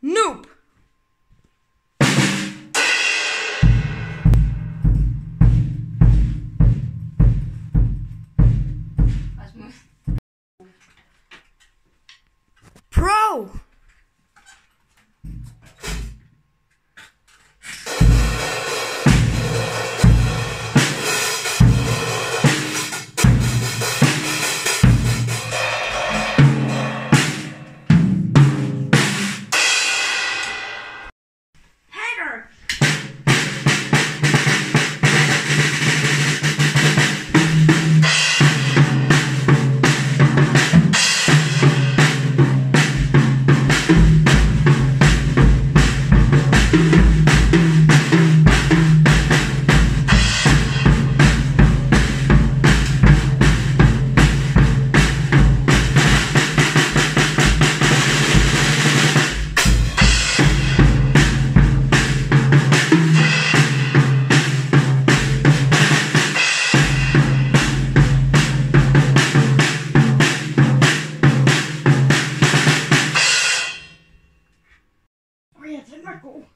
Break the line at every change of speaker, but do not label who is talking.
Noob. Pro. Marco.